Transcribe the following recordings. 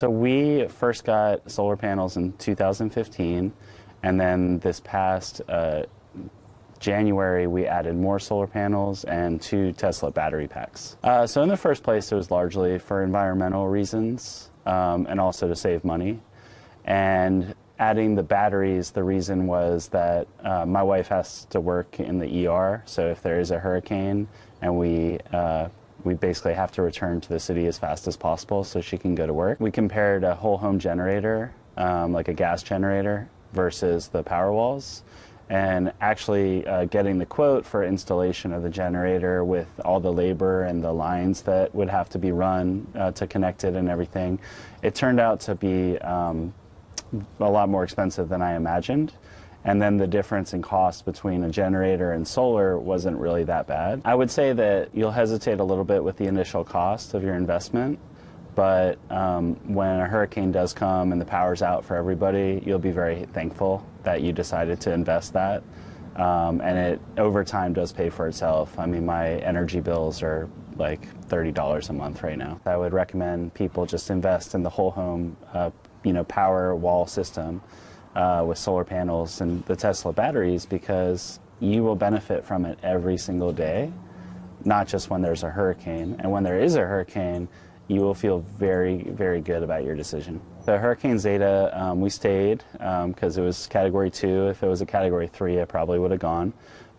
So we first got solar panels in 2015, and then this past uh, January we added more solar panels and two Tesla battery packs. Uh, so in the first place, it was largely for environmental reasons um, and also to save money. And adding the batteries, the reason was that uh, my wife has to work in the ER, so if there is a hurricane and we uh, we basically have to return to the city as fast as possible so she can go to work. We compared a whole home generator, um, like a gas generator, versus the Powerwalls. And actually uh, getting the quote for installation of the generator with all the labor and the lines that would have to be run uh, to connect it and everything, it turned out to be um, a lot more expensive than I imagined and then the difference in cost between a generator and solar wasn't really that bad. I would say that you'll hesitate a little bit with the initial cost of your investment, but um, when a hurricane does come and the power's out for everybody, you'll be very thankful that you decided to invest that. Um, and it over time does pay for itself. I mean, my energy bills are like $30 a month right now. I would recommend people just invest in the whole home, uh, you know, Powerwall system uh, with solar panels and the Tesla batteries because you will benefit from it every single day, not just when there's a hurricane. And when there is a hurricane, you will feel very, very good about your decision. The Hurricane Zeta, um, we stayed because um, it was Category 2. If it was a Category 3, I probably would have gone.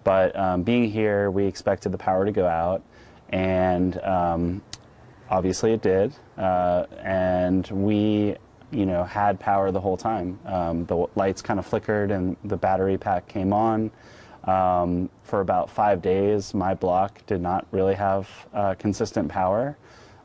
But um, being here, we expected the power to go out, and um, obviously it did. Uh, and we you know, had power the whole time. Um, the lights kind of flickered and the battery pack came on. Um, for about five days, my block did not really have uh, consistent power.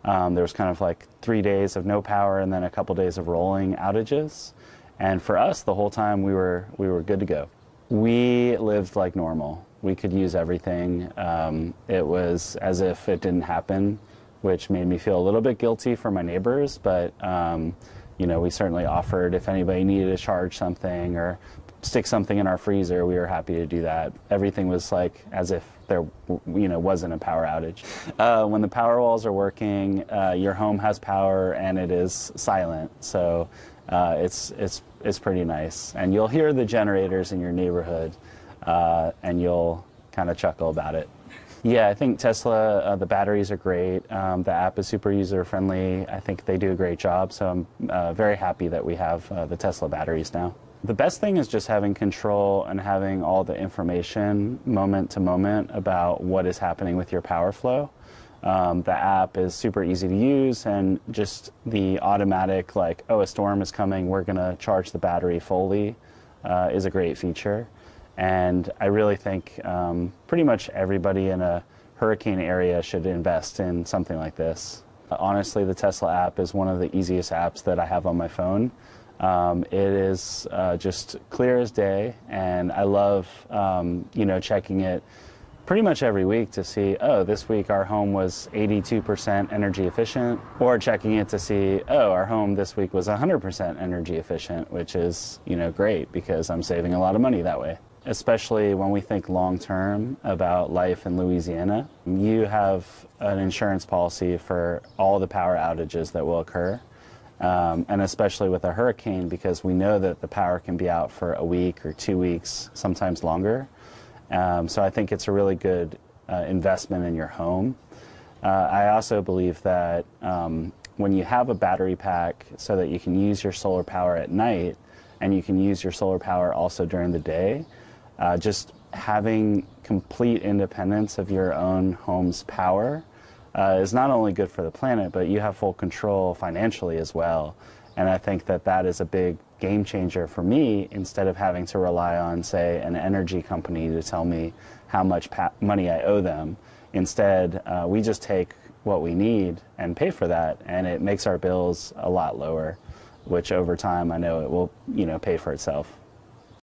Um, there was kind of like three days of no power and then a couple days of rolling outages. And for us, the whole time we were we were good to go. We lived like normal. We could use everything. Um, it was as if it didn't happen, which made me feel a little bit guilty for my neighbors, but um, you know, we certainly offered if anybody needed to charge something or stick something in our freezer, we were happy to do that. Everything was like as if there, you know, wasn't a power outage. Uh, when the Powerwalls are working, uh, your home has power and it is silent, so uh, it's it's it's pretty nice. And you'll hear the generators in your neighborhood, uh, and you'll kind of chuckle about it. Yeah, I think Tesla, uh, the batteries are great. Um, the app is super user friendly. I think they do a great job. So I'm uh, very happy that we have uh, the Tesla batteries now. The best thing is just having control and having all the information moment to moment about what is happening with your power flow. Um, the app is super easy to use and just the automatic, like, oh, a storm is coming, we're going to charge the battery fully, uh, is a great feature. And I really think um, pretty much everybody in a hurricane area should invest in something like this. Honestly, the Tesla app is one of the easiest apps that I have on my phone. Um, it is uh, just clear as day, and I love um, you know checking it pretty much every week to see, oh, this week our home was 82% energy efficient, or checking it to see, oh, our home this week was 100% energy efficient, which is, you know, great because I'm saving a lot of money that way especially when we think long term about life in Louisiana. You have an insurance policy for all the power outages that will occur, um, and especially with a hurricane because we know that the power can be out for a week or two weeks, sometimes longer. Um, so I think it's a really good uh, investment in your home. Uh, I also believe that um, when you have a battery pack so that you can use your solar power at night and you can use your solar power also during the day, uh, just having complete independence of your own home's power uh, is not only good for the planet, but you have full control financially as well. And I think that that is a big game changer for me instead of having to rely on, say, an energy company to tell me how much money I owe them. Instead, uh, we just take what we need and pay for that, and it makes our bills a lot lower, which over time I know it will, you know, pay for itself.